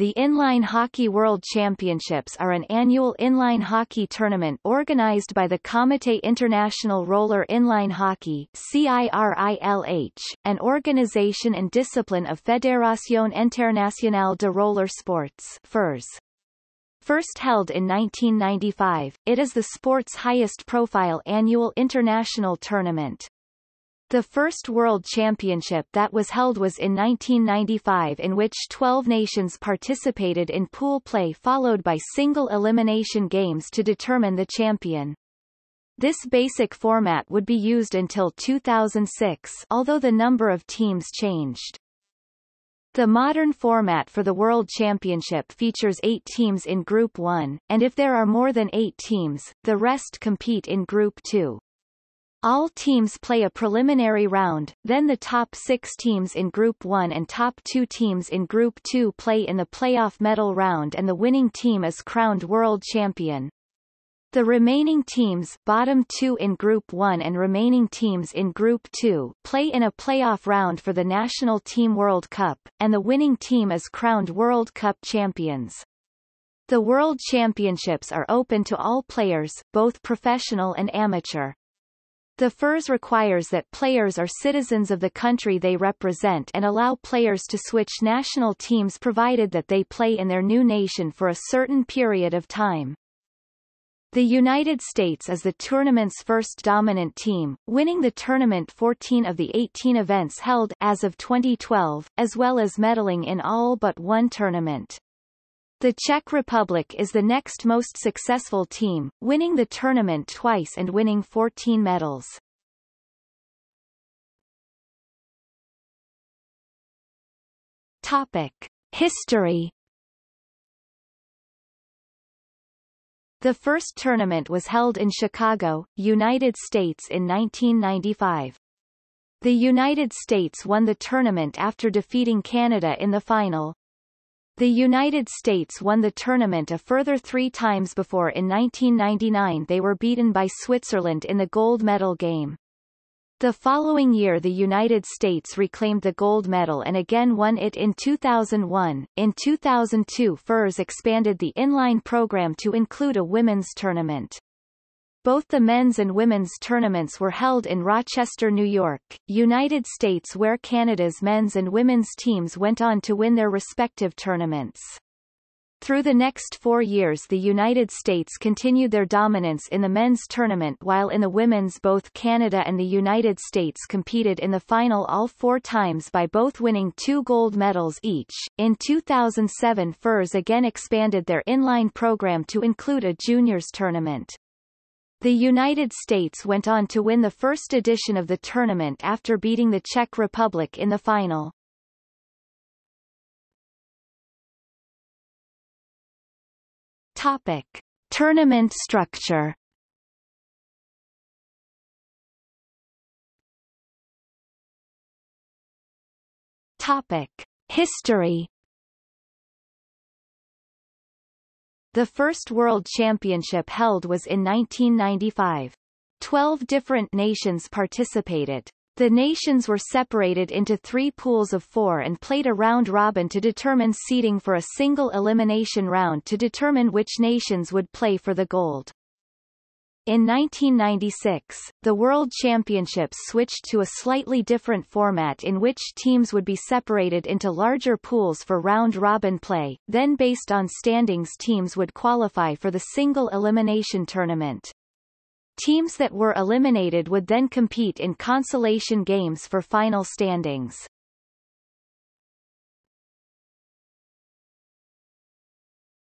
the Inline Hockey World Championships are an annual inline hockey tournament organized by the Comité International Roller Inline Hockey CIRILH, an organization and discipline of Fédération Internationale de Roller Sports FIRS. First held in 1995, it is the sport's highest-profile annual international tournament. The first World Championship that was held was in 1995 in which 12 nations participated in pool play followed by single elimination games to determine the champion. This basic format would be used until 2006 although the number of teams changed. The modern format for the World Championship features eight teams in Group 1, and if there are more than eight teams, the rest compete in Group 2. All teams play a preliminary round, then the top six teams in Group 1 and top two teams in Group 2 play in the playoff medal round and the winning team is crowned world champion. The remaining teams bottom two in Group 1 and remaining teams in Group 2 play in a playoff round for the National Team World Cup, and the winning team is crowned World Cup champions. The World Championships are open to all players, both professional and amateur. The FIRS requires that players are citizens of the country they represent and allow players to switch national teams provided that they play in their new nation for a certain period of time. The United States is the tournament's first dominant team, winning the tournament 14 of the 18 events held as of 2012, as well as medaling in all but one tournament. The Czech Republic is the next most successful team, winning the tournament twice and winning 14 medals. Topic. History The first tournament was held in Chicago, United States in 1995. The United States won the tournament after defeating Canada in the final, the United States won the tournament a further three times before in 1999 they were beaten by Switzerland in the gold medal game. The following year the United States reclaimed the gold medal and again won it in 2001. In 2002 FIRS expanded the inline program to include a women's tournament. Both the men's and women's tournaments were held in Rochester, New York, United States where Canada's men's and women's teams went on to win their respective tournaments. Through the next four years the United States continued their dominance in the men's tournament while in the women's both Canada and the United States competed in the final all four times by both winning two gold medals each. In 2007 FIRS again expanded their inline program to include a juniors tournament. The United States went on to win the first edition of the tournament after beating the Czech Republic in the final. Topic. Tournament structure Topic. History The first World Championship held was in 1995. Twelve different nations participated. The nations were separated into three pools of four and played a round-robin to determine seeding for a single elimination round to determine which nations would play for the gold. In 1996, the World Championships switched to a slightly different format in which teams would be separated into larger pools for round-robin play, then based on standings teams would qualify for the single elimination tournament. Teams that were eliminated would then compete in consolation games for final standings.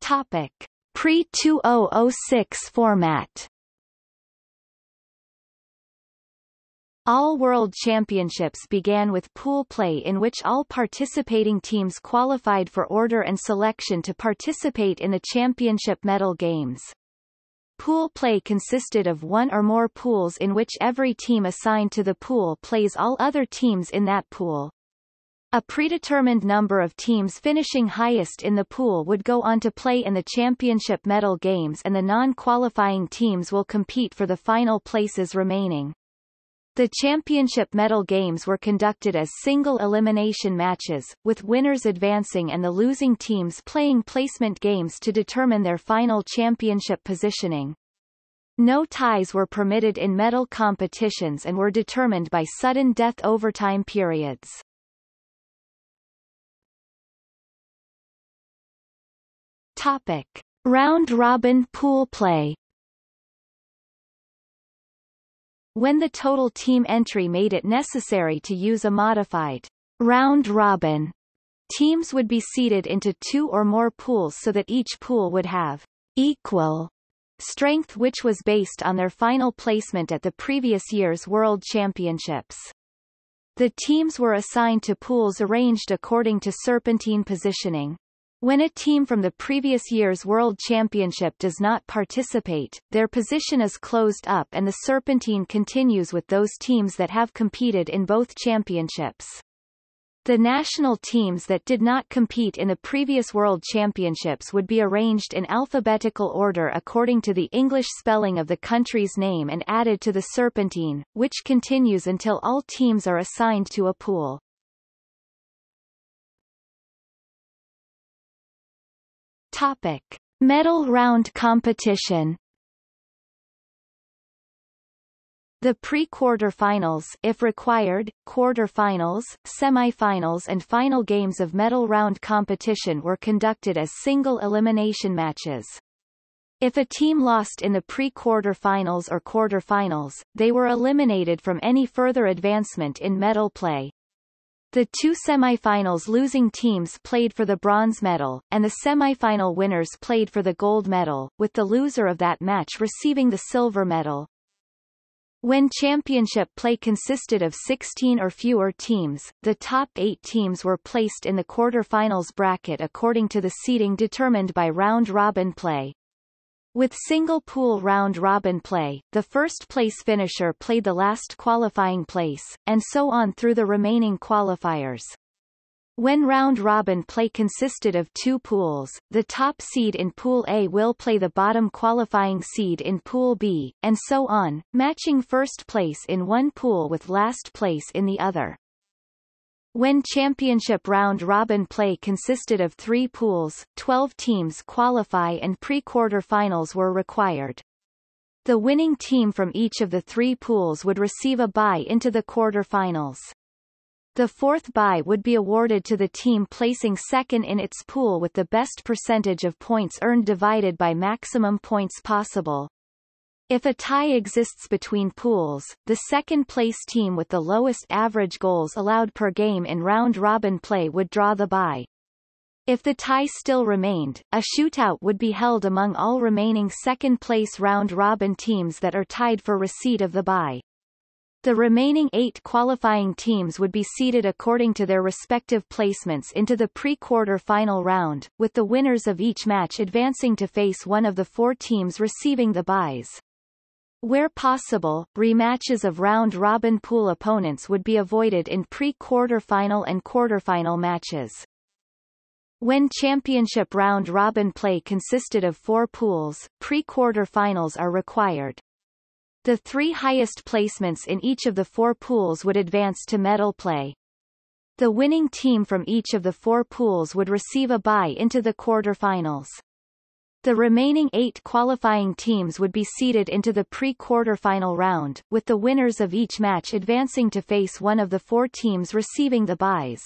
Topic. Pre-2006 format All World Championships began with pool play in which all participating teams qualified for order and selection to participate in the championship medal games. Pool play consisted of one or more pools in which every team assigned to the pool plays all other teams in that pool. A predetermined number of teams finishing highest in the pool would go on to play in the championship medal games and the non-qualifying teams will compete for the final places remaining. The championship medal games were conducted as single elimination matches, with winners advancing and the losing teams playing placement games to determine their final championship positioning. No ties were permitted in medal competitions and were determined by sudden death overtime periods. Topic. Round-robin pool play When the total team entry made it necessary to use a modified round-robin, teams would be seeded into two or more pools so that each pool would have equal strength which was based on their final placement at the previous year's World Championships. The teams were assigned to pools arranged according to serpentine positioning. When a team from the previous year's World Championship does not participate, their position is closed up and the serpentine continues with those teams that have competed in both championships. The national teams that did not compete in the previous World Championships would be arranged in alphabetical order according to the English spelling of the country's name and added to the serpentine, which continues until all teams are assigned to a pool. Topic: Medal round competition. The pre-quarterfinals if required, quarterfinals, semifinals and final games of medal round competition were conducted as single elimination matches. If a team lost in the pre-quarterfinals or quarterfinals, they were eliminated from any further advancement in medal play. The two semifinals losing teams played for the bronze medal, and the semifinal winners played for the gold medal, with the loser of that match receiving the silver medal. When championship play consisted of 16 or fewer teams, the top eight teams were placed in the quarter-finals bracket according to the seeding determined by round-robin play. With single pool round-robin play, the first-place finisher played the last qualifying place, and so on through the remaining qualifiers. When round-robin play consisted of two pools, the top seed in Pool A will play the bottom qualifying seed in Pool B, and so on, matching first place in one pool with last place in the other. When championship round-robin play consisted of three pools, 12 teams qualify and pre-quarter-finals were required. The winning team from each of the three pools would receive a bye into the quarter-finals. The fourth bye would be awarded to the team placing second in its pool with the best percentage of points earned divided by maximum points possible. If a tie exists between pools, the second-place team with the lowest average goals allowed per game in round-robin play would draw the bye. If the tie still remained, a shootout would be held among all remaining second-place round-robin teams that are tied for receipt of the bye. The remaining eight qualifying teams would be seeded according to their respective placements into the pre-quarter final round, with the winners of each match advancing to face one of the four teams receiving the byes. Where possible, rematches of round-robin pool opponents would be avoided in pre-quarter-final and quarterfinal matches. When championship round-robin play consisted of four pools, pre-quarter-finals are required. The three highest placements in each of the four pools would advance to medal play. The winning team from each of the four pools would receive a bye into the quarterfinals. The remaining eight qualifying teams would be seeded into the pre-quarterfinal round, with the winners of each match advancing to face one of the four teams receiving the byes.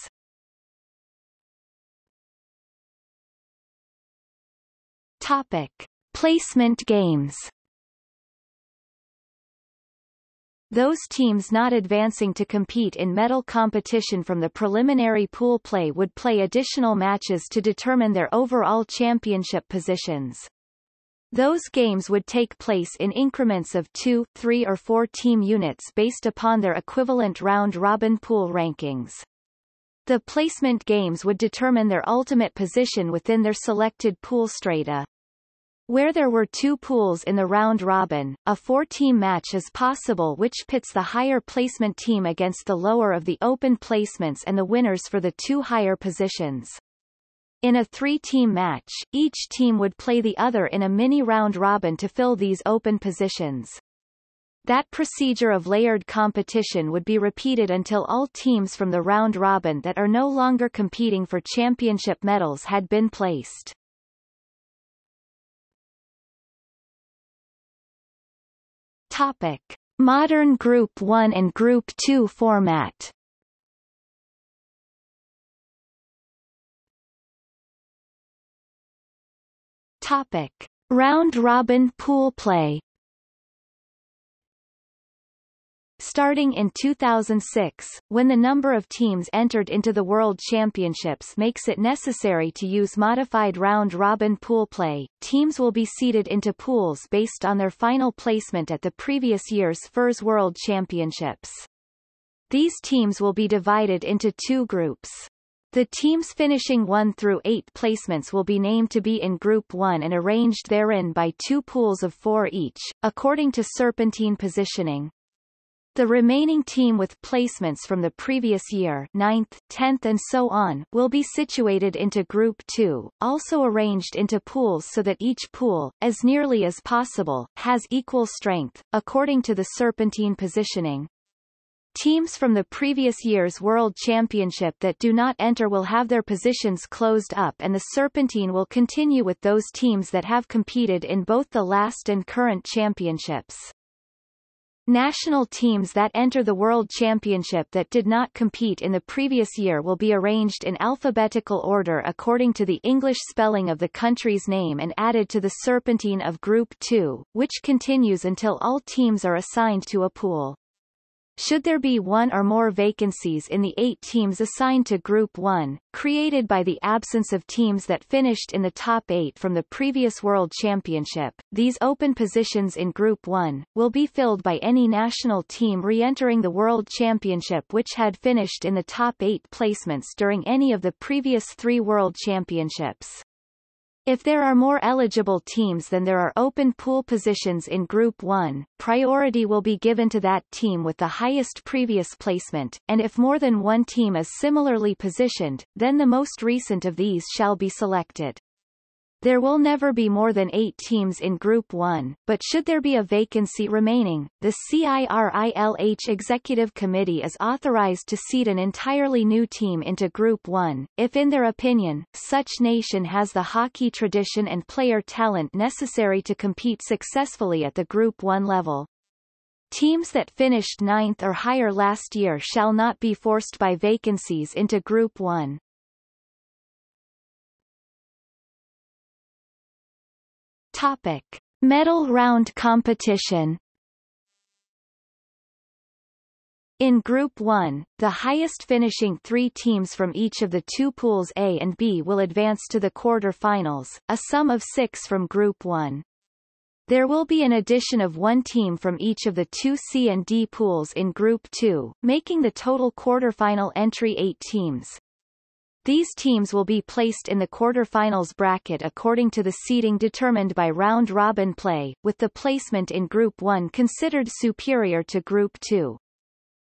Topic. Placement games Those teams not advancing to compete in medal competition from the preliminary pool play would play additional matches to determine their overall championship positions. Those games would take place in increments of two, three or four team units based upon their equivalent round-robin pool rankings. The placement games would determine their ultimate position within their selected pool strata. Where there were two pools in the round robin, a four-team match is possible which pits the higher placement team against the lower of the open placements and the winners for the two higher positions. In a three-team match, each team would play the other in a mini round robin to fill these open positions. That procedure of layered competition would be repeated until all teams from the round robin that are no longer competing for championship medals had been placed. Topic. Modern Group 1 and Group 2 format Topic. Round-robin pool play Starting in 2006, when the number of teams entered into the World Championships makes it necessary to use modified round-robin pool play, teams will be seeded into pools based on their final placement at the previous year's FIRS World Championships. These teams will be divided into two groups. The teams finishing 1 through 8 placements will be named to be in Group 1 and arranged therein by two pools of four each, according to serpentine positioning. The remaining team with placements from the previous year 9th, 10th and so on will be situated into Group 2, also arranged into pools so that each pool, as nearly as possible, has equal strength, according to the serpentine positioning. Teams from the previous year's World Championship that do not enter will have their positions closed up and the Serpentine will continue with those teams that have competed in both the last and current championships. National teams that enter the World Championship that did not compete in the previous year will be arranged in alphabetical order according to the English spelling of the country's name and added to the Serpentine of Group 2, which continues until all teams are assigned to a pool. Should there be one or more vacancies in the eight teams assigned to Group 1, created by the absence of teams that finished in the top eight from the previous World Championship, these open positions in Group 1, will be filled by any national team re-entering the World Championship which had finished in the top eight placements during any of the previous three World Championships. If there are more eligible teams than there are open pool positions in Group 1, priority will be given to that team with the highest previous placement, and if more than one team is similarly positioned, then the most recent of these shall be selected. There will never be more than eight teams in Group 1, but should there be a vacancy remaining, the CIRILH Executive Committee is authorized to seed an entirely new team into Group 1, if in their opinion, such nation has the hockey tradition and player talent necessary to compete successfully at the Group 1 level. Teams that finished ninth or higher last year shall not be forced by vacancies into Group 1. Topic. Medal round competition In Group 1, the highest finishing three teams from each of the two pools A and B will advance to the quarter-finals, a sum of six from Group 1. There will be an addition of one team from each of the two C and D pools in Group 2, making the total quarter-final entry eight teams. These teams will be placed in the quarterfinals bracket according to the seeding determined by round-robin play, with the placement in Group 1 considered superior to Group 2.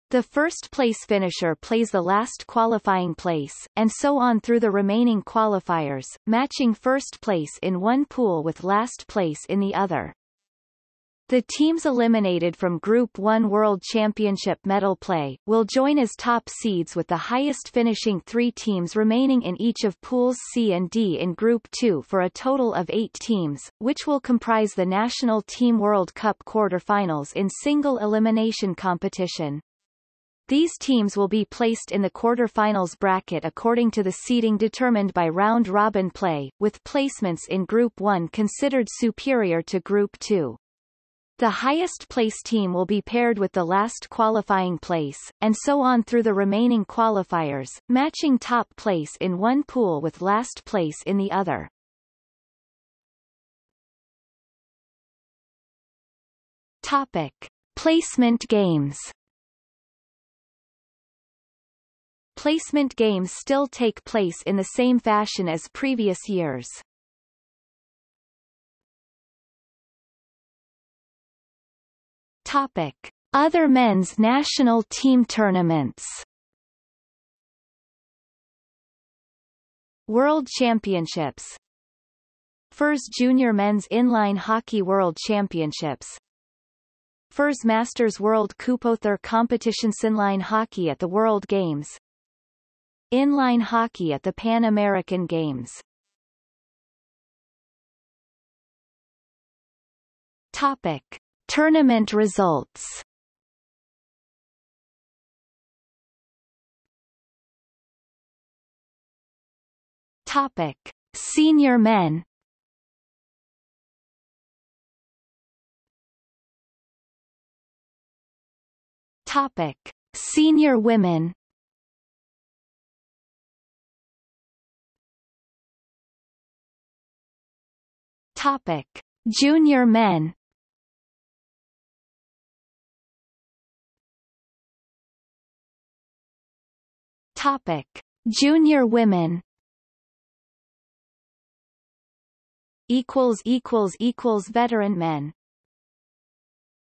The first place finisher plays the last qualifying place, and so on through the remaining qualifiers, matching first place in one pool with last place in the other. The teams eliminated from Group 1 World Championship medal play, will join as top seeds with the highest finishing three teams remaining in each of pools C and D in Group 2 for a total of eight teams, which will comprise the National Team World Cup quarterfinals in single elimination competition. These teams will be placed in the quarterfinals bracket according to the seeding determined by round-robin play, with placements in Group 1 considered superior to Group 2. The highest place team will be paired with the last qualifying place, and so on through the remaining qualifiers, matching top place in one pool with last place in the other. Topic. Placement games Placement games still take place in the same fashion as previous years. Topic. Other men's national team tournaments. World Championships. FIRS Junior Men's Inline Hockey World Championships. FIRS Masters World Cup Other Competitions Inline Hockey at the World Games. Inline hockey at the Pan American Games. Topic. Tournament results Topic: Senior men. Topic: Senior women. Topic: Junior men. Topic: Junior women. equals equals equals veteran men